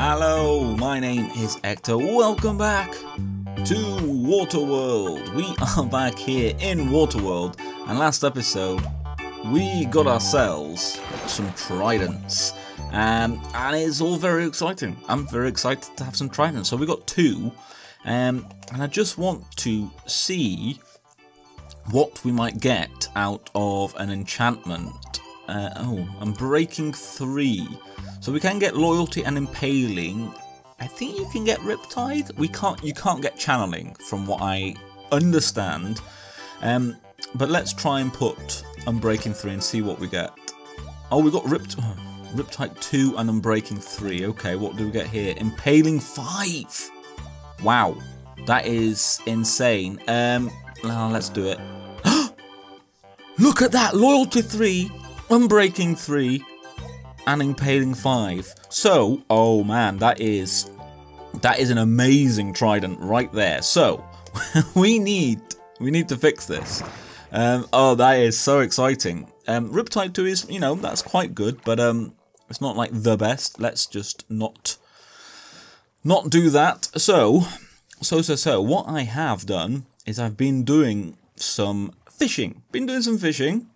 Hello, my name is Ector. Welcome back to Waterworld. We are back here in Waterworld, and last episode we got ourselves some tridents, um, and it's all very exciting. I'm very excited to have some tridents. So we got two, um, and I just want to see what we might get out of an enchantment. Uh, oh, Unbreaking three. So we can get loyalty and impaling. I think you can get riptide. We can't. You can't get channeling, from what I understand. Um, but let's try and put unbreaking three and see what we get. Oh, we got ripped. Oh, riptide two and unbreaking three. Okay, what do we get here? Impaling five. Wow, that is insane. Um, now let's do it. Look at that! Loyalty three, unbreaking three, and impaling five. So, oh man, that is that is an amazing trident right there. So, we need we need to fix this. Um, oh, that is so exciting. Um, Riptide 2 is, you know, that's quite good, but um, it's not like the best. Let's just not not do that. So, so, so, so, what I have done is I've been doing some fishing. Been doing some fishing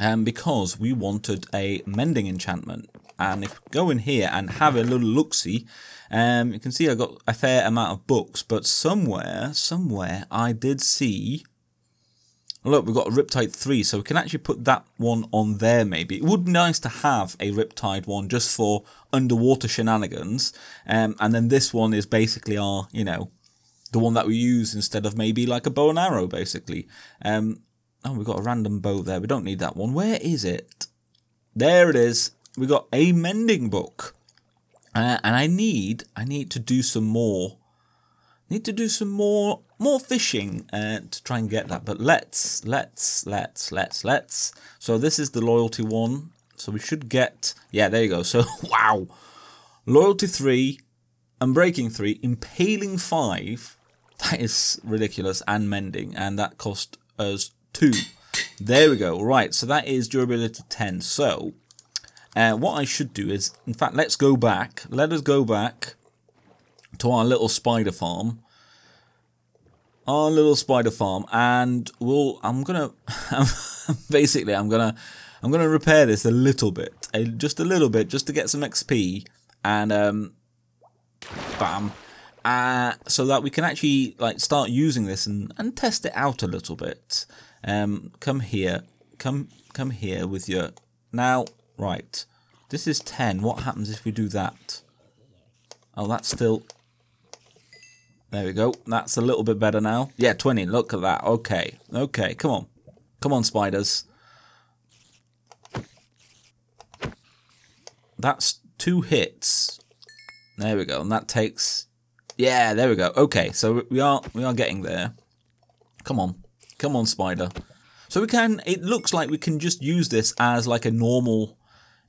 um, because we wanted a mending enchantment. And if we go in here and have a little look-see, um, you can see I got a fair amount of books, but somewhere, somewhere, I did see... Look, we've got a Riptide 3, so we can actually put that one on there maybe. It would be nice to have a Riptide one just for underwater shenanigans. Um, and then this one is basically our, you know, the one that we use instead of maybe like a bow and arrow, basically. Um, Oh, we've got a random bow there. We don't need that one. Where is it? There it is. We got a mending book. Uh, and I need, I need to do some more. Need to do some more, more fishing uh, to try and get that. But let's, let's, let's, let's, let's. So this is the loyalty one. So we should get, yeah, there you go. So wow, loyalty three, unbreaking three, impaling five. That is ridiculous and mending, and that cost us two. There we go. Right, so that is durability 10. So, uh, what I should do is, in fact, let's go back. Let us go back to our little spider farm. Our little spider farm, and we'll. I'm gonna. basically, I'm gonna. I'm gonna repair this a little bit, a, just a little bit, just to get some XP, and um, bam, uh, so that we can actually like start using this and, and test it out a little bit. Um, come here. Come come here with your... Now, right. This is 10. What happens if we do that? Oh, that's still... There we go. That's a little bit better now. Yeah, 20. Look at that. Okay. Okay, come on. Come on, spiders. That's two hits. There we go. And that takes... Yeah, there we go. Okay, so we are we are getting there. Come on. Come on, spider. So we can, it looks like we can just use this as like a normal,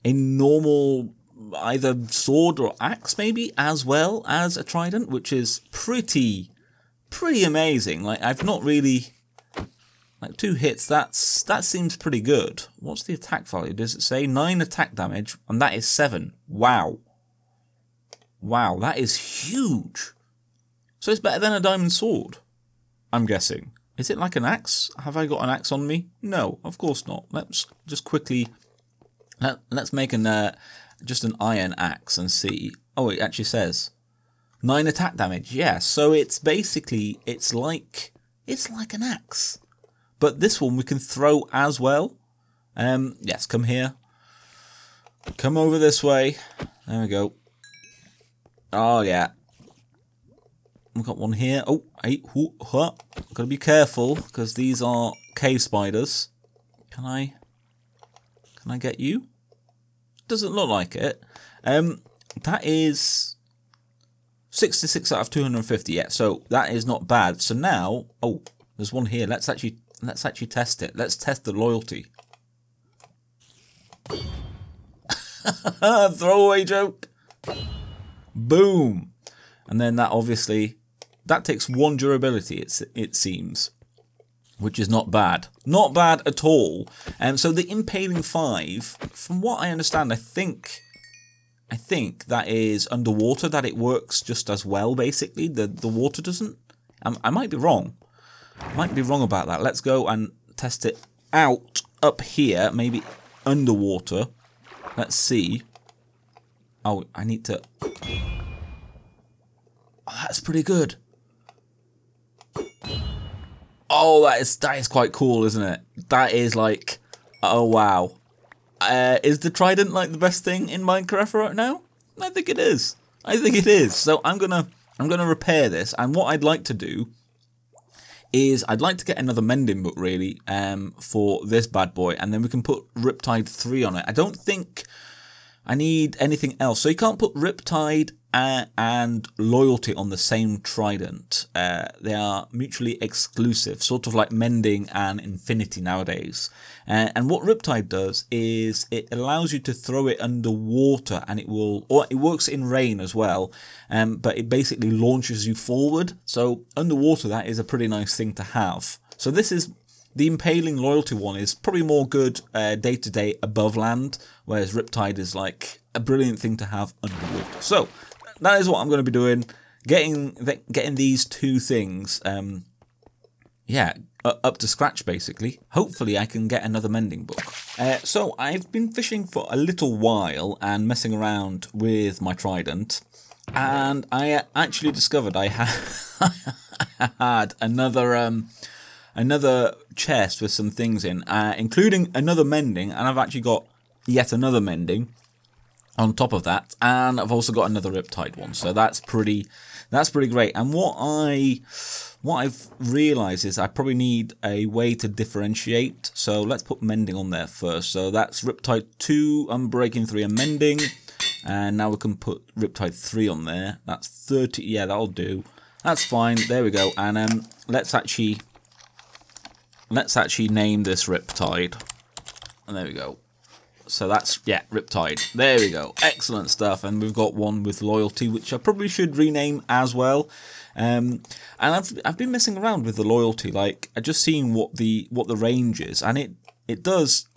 a normal either sword or axe maybe, as well as a trident, which is pretty, pretty amazing. Like, I've not really, like two hits, that's, that seems pretty good. What's the attack value? Does it say? Nine attack damage, and that is seven. Wow. Wow, that is huge. So it's better than a diamond sword, I'm guessing. Is it like an axe? Have I got an axe on me? No, of course not. Let's just quickly let, let's make an uh, just an iron axe and see. Oh, it actually says nine attack damage. Yeah, so it's basically it's like it's like an axe, but this one we can throw as well. Um, yes, come here. Come over this way. There we go. Oh yeah, We've got one here. Oh, hey, hoo, huh. Gotta be careful, because these are cave spiders. Can I... Can I get you? Doesn't look like it. Um, that is... 66 out of 250, yeah, so that is not bad. So now... Oh, there's one here. Let's actually... Let's actually test it. Let's test the loyalty. Throwaway joke. Boom. And then that obviously that takes one durability, it, it seems, which is not bad. Not bad at all. And um, so the Impaling 5, from what I understand, I think I think that is underwater that it works just as well. Basically, the the water doesn't. I'm, I might be wrong. I might be wrong about that. Let's go and test it out up here. Maybe underwater. Let's see. Oh, I need to. Oh, that's pretty good. Oh, that is that is quite cool, isn't it? That is like, oh wow. Uh, is the trident like the best thing in Minecraft right now? I think it is. I think it is. So I'm gonna I'm gonna repair this, and what I'd like to do is I'd like to get another mending book really um, for this bad boy, and then we can put Riptide three on it. I don't think I need anything else. So you can't put Riptide uh, and Loyalty on the same trident. Uh, they are mutually exclusive, sort of like Mending and Infinity nowadays. Uh, and what Riptide does is it allows you to throw it underwater and it will, or it works in rain as well, um, but it basically launches you forward. So underwater, that is a pretty nice thing to have. So this is the impaling loyalty one is probably more good day to day above land, whereas Riptide is like a brilliant thing to have underwater. So that is what I'm going to be doing. Getting getting these two things, um, yeah, up to scratch basically. Hopefully, I can get another mending book. Uh, so I've been fishing for a little while and messing around with my trident, and I actually discovered I had had another um, another chest with some things in, uh, including another mending, and I've actually got yet another mending on top of that, and I've also got another Riptide one. So that's pretty, that's pretty great. And what I, what I've realised is I probably need a way to differentiate. So let's put mending on there first. So that's Riptide two, Unbreaking three, and mending. And now we can put Riptide three on there. That's thirty. Yeah, that'll do. That's fine. There we go. And um, let's actually, let's actually name this Riptide. And there we go. So that's, yeah, Riptide. There we go. Excellent stuff. And we've got one with Loyalty, which I probably should rename as well. Um, and I've I've been messing around with the loyalty, like I just seen what the what the range is, and it it does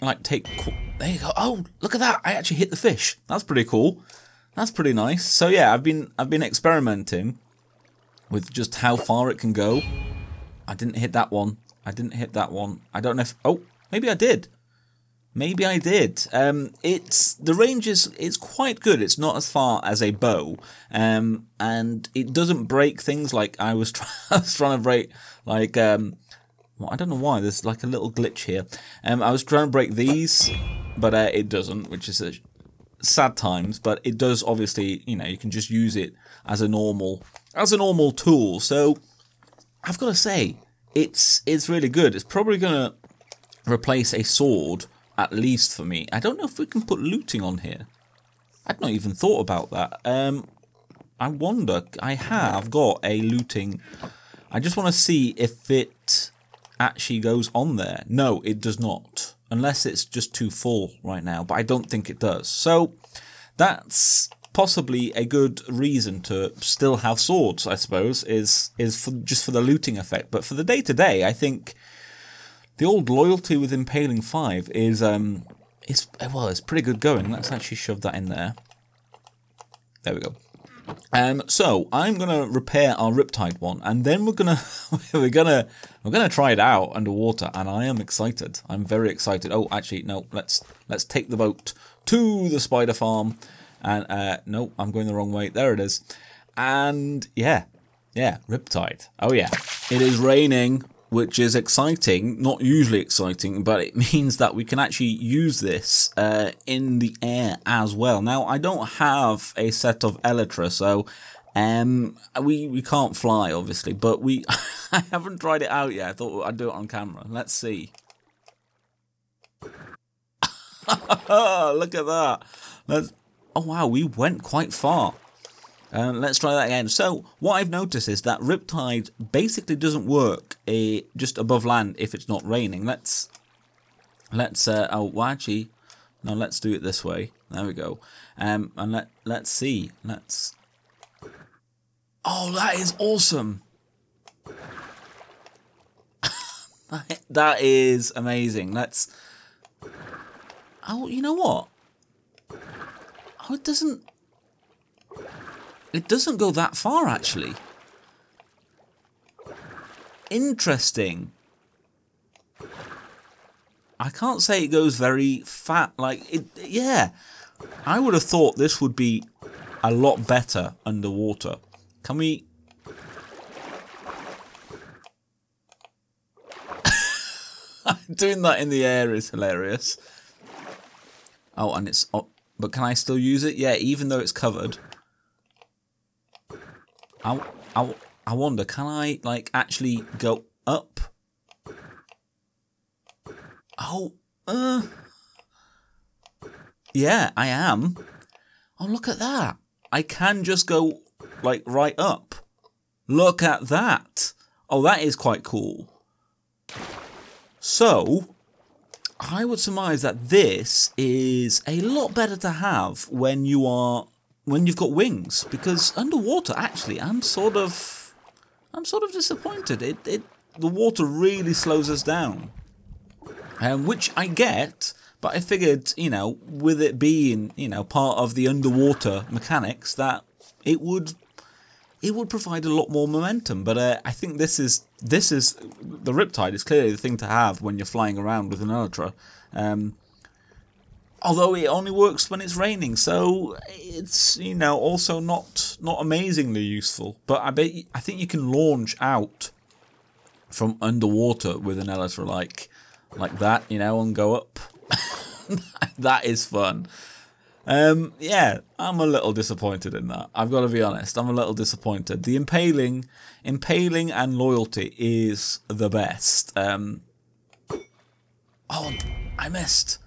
like take. There you go. Oh, look at that! I actually hit the fish. That's pretty cool. That's pretty nice. So yeah, I've been I've been experimenting with just how far it can go. I didn't hit that one. I didn't hit that one. I don't know if. Oh, maybe I did. Maybe I did. Um, it's the range is it's quite good. It's not as far as a bow, um, and it doesn't break things like I was, try- I was trying to break. Like um, well, I don't know why. There's like a little glitch here. Um, I was trying to break these, but uh, it doesn't, which is a sad times. But it does obviously. You know, you can just use it as a normal as a normal tool. So I've got to say, it's it's really good. It's probably gonna replace a sword at least for me. I don't know if we can put looting on here. I'd not even thought about that. Um, I wonder. I have got a looting. I just want to see if it actually goes on there. No, it does not. Unless it's just too full right now, but I don't think it does. So that's possibly a good reason to still have swords, I suppose, is is for, just for the looting effect. But for the day to day, I think the old loyalty with Impaling 5 is, um, is, well, it's pretty good going. Let's actually shove that in there. There we go. Um, so I'm gonna repair our Riptide one, and then we're gonna we're gonna we're gonna try it out underwater, and I am excited. I'm very excited. Oh, actually, no. Let's let's take the boat to the spider farm, and uh, no, I'm going the wrong way. There it is, and yeah, yeah, Riptide. Oh yeah, it is raining which is exciting, not usually exciting, but it means that we can actually use this uh, in the air as well. Now, I don't have a set of Elytra, so um, we, we can't fly, obviously, but we I haven't tried it out yet. I thought I'd do it on camera. Let's see. Look at that. Oh, wow, we went quite far. Uh, let's try that again. So what I've noticed is that Riptide basically doesn't work uh, just above land if it's not raining. Let's let's uh, oh well, actually no let's do it this way. There we go. Um, and let let's see. Let's. Oh, that is awesome. that is amazing. Let's. Oh, you know what? Oh, it doesn't... It doesn't go that far, actually. Interesting. I can't say it goes very fat. Like, it, yeah. I would have thought this would be a lot better underwater. Can we... Doing that in the air is hilarious. Oh, and it's... Oh, but can I still use it? Yeah, even though it's covered. I, I, I wonder, can I, like, actually go up? Oh, uh... Yeah, I am. Oh, look at that. I can just go, like, right up. Look at that. Oh, that is quite cool. So, I would surmise that this is a lot better to have when you are when you've got wings because underwater actually I'm sort of I'm sort of disappointed. It it the water really slows us down. Um, which I get, but I figured, you know, with it being, you know, part of the underwater mechanics that it would it would provide a lot more momentum. But uh, I think this is this is the Riptide is clearly the thing to have when you're flying around with an Elytra Um, although it only works when it's raining, so it's you know also not not amazingly useful. But I bet I think you can launch out from underwater with an Elytra like like that, you know, and go up. that is fun. Um, yeah, I'm a little disappointed in that. I've got to be honest. I'm a little disappointed. The impaling, impaling and loyalty is the best. Um, oh, I missed.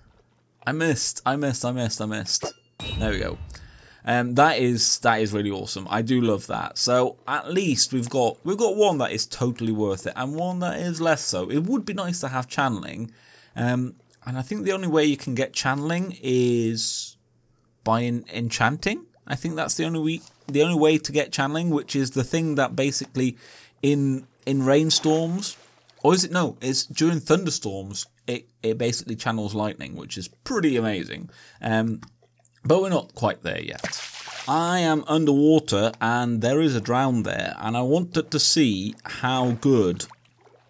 I missed. I missed. I missed. I missed. There we go. Um, that is that is really awesome. I do love that. So at least we've got we've got one that is totally worth it and one that is less so. It would be nice to have channeling, um, and I think the only way you can get channeling is by enchanting. I think that's the only way, the only way to get channeling, which is the thing that basically in in rainstorms, or is it no? It's during thunderstorms. It it basically channels lightning, which is pretty amazing. Um, but we're not quite there yet. I am underwater and there is a drown there, and I wanted to see how good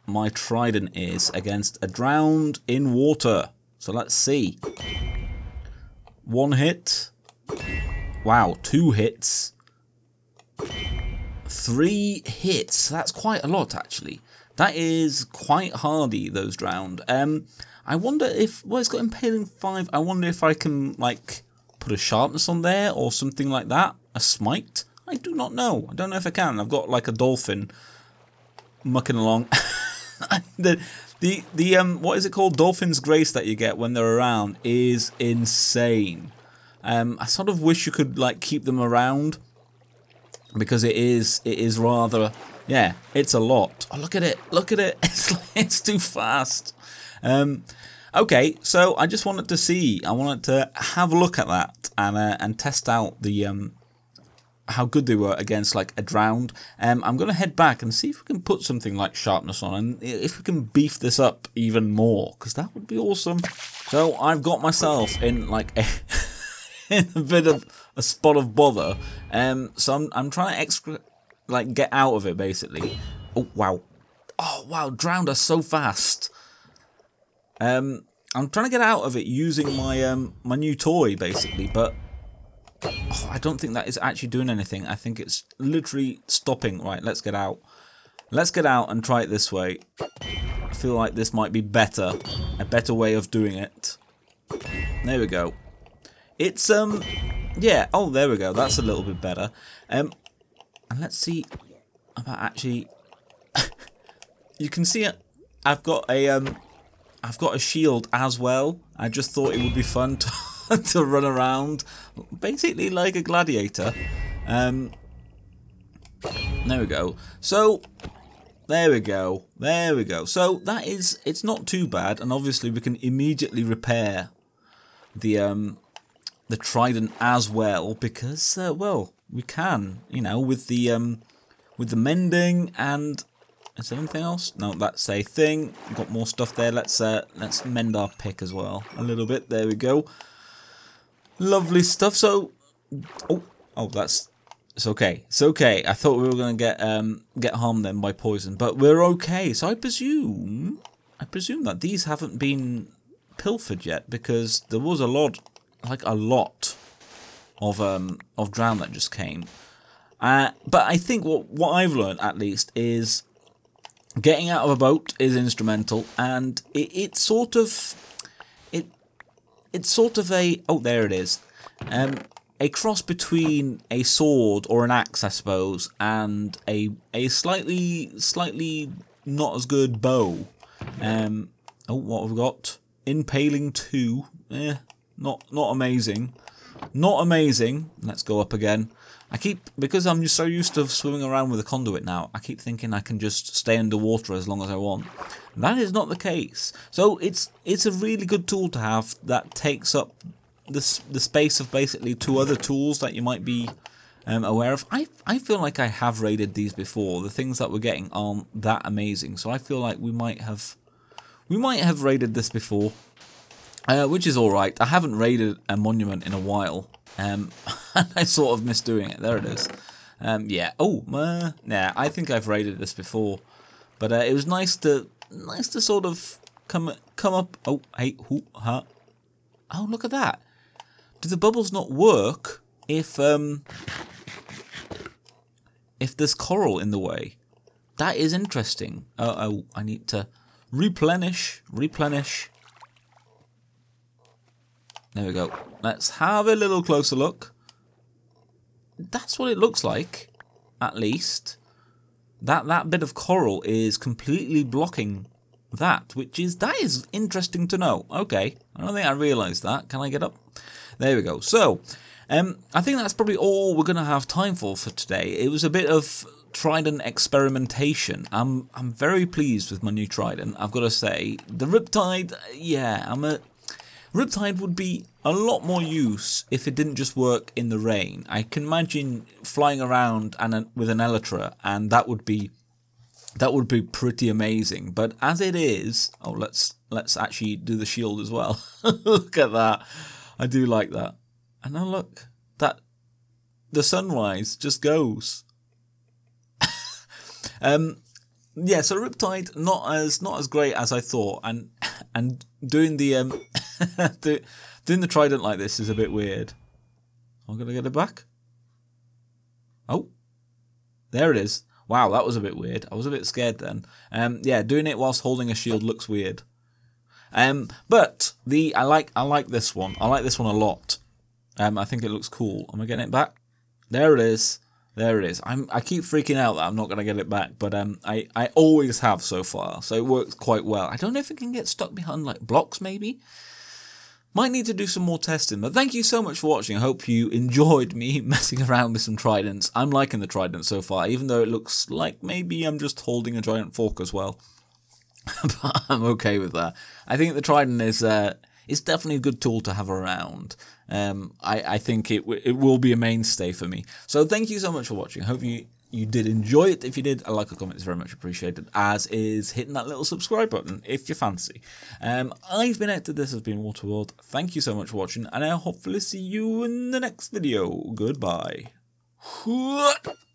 my trident is against a drowned in water. So let's see. One hit. Wow, two hits. Three hits. That's quite a lot, actually. That is quite hardy, those drowned. Um, I wonder if... Well, it's got Impaling 5. I wonder if I can, like, put a sharpness on there or something like that. A smite? I do not know. I don't know if I can. I've got, like, a dolphin mucking along. the, the the um what is it called? Dolphin's Grace that you get when they're around is insane. Um, I sort of wish you could like keep them around because it is it is rather yeah it's a lot. Oh look at it look at it it's it's too fast. Um, okay, so I just wanted to see I wanted to have a look at that and uh, and test out the um how good they were against like a drowned. Um, I'm going to head back and see if we can put something like sharpness on and if we can beef this up even more because that would be awesome. So I've got myself in like a, in a bit of a spot of bother. Um, so I'm, I'm trying to extra like get out of it basically. Oh wow. Oh wow, drowned us so fast. Um, I'm trying to get out of it using my um my new toy basically, but Oh, I don't think that is actually doing anything. I think it's literally stopping. Right, let's get out. Let's get out and try it this way. I feel like this might be better. A better way of doing it. There we go. It's, um, yeah. Oh, there we go. That's a little bit better. Um, and let's see about actually... you can see it. I've got a, um, I've got a shield as well. I just thought it would be fun to... to run around, basically like a gladiator. Um, there we go. So, there we go. There we go. So that is, it's not too bad, and obviously we can immediately repair the um, the trident as well because, uh, well, we can, you know, with the um, with the mending and is there anything else? No, that's a thing. Got more stuff there. Let's uh, let's mend our pick as well a little bit. There we go. Lovely stuff. So, Oh, oh, that's it's okay. It's okay. I thought we were gonna get um get harmed then by poison, but we're okay. So I presume I presume that these haven't been pilfered yet because there was a lot, like a lot, of um of drown that just came. Uh, but I think what what I've learned at least is getting out of a boat is instrumental, and it, it's sort of it it's sort of a oh there it is, um a cross between a sword or an axe I suppose and a a slightly slightly not as good bow. Um oh what have we got? Impaling two. Eh, not not amazing. Not amazing. Let's go up again. I keep because I'm just so used to swimming around with a conduit now. I keep thinking I can just stay underwater as long as I want. That is not the case. So it's it's a really good tool to have that takes up the the space of basically two other tools that you might be um, aware of. I I feel like I have raided these before. The things that we're getting aren't that amazing, so I feel like we might have we might have raided this before, uh, which is all right. I haven't raided a monument in a while. Um, I sort of miss doing it. There it is. Um, yeah. Oh, uh, nah. I think I've raided this before, but uh, it was nice to nice to sort of come come up. Oh, hey, who, huh? Oh, look at that. Do the bubbles not work if um if there's coral in the way? That is interesting. Oh, oh I need to replenish, replenish. There we go. Let's have a little closer look. That's what it looks like, at least. That that bit of coral is completely blocking that, which is that is interesting to know. Okay, I don't think I realised that. Can I get up? There we go. So, um, I think that's probably all we're going to have time for for today. It was a bit of trident experimentation. I'm I'm very pleased with my new trident. I've got to say, the Riptide, yeah, I'm a Riptide would be a lot more use if it didn't just work in the rain. I can imagine flying around and with an Elytra, and that would be that would be pretty amazing. But as it is, oh, let's let's actually do the shield as well. look at that. I do like that. And now look, that the sunrise just goes. um, yeah, so Riptide not as not as great as I thought, and and doing the um doing the trident like this is a bit weird. I'm gonna get it back. Oh, there it is. Wow, that was a bit weird. I was a bit scared then. Um, yeah, doing it whilst holding a shield looks weird. Um, but the I like I like this one. I like this one a lot. Um, I think it looks cool. Am I getting it back? There it is. There it is. I'm I keep freaking out that I'm not gonna get it back, but um I, I always have so far, so it works quite well. I don't know if it can get stuck behind like blocks maybe. Might need to do some more testing, but thank you so much for watching. I hope you enjoyed me messing around with some tridents. I'm liking the trident so far, even though it looks like maybe I'm just holding a giant fork as well. but I'm okay with that. I think the trident is uh, is definitely a good tool to have around. Um, I, I think it it will be a mainstay for me. So thank you so much for watching. Hope you you did enjoy it. If you did, a like or comment is very much appreciated, as is hitting that little subscribe button if you fancy. Um, I've been Ector, this has been Waterworld. Thank you so much for watching, and I'll hopefully see you in the next video. Goodbye.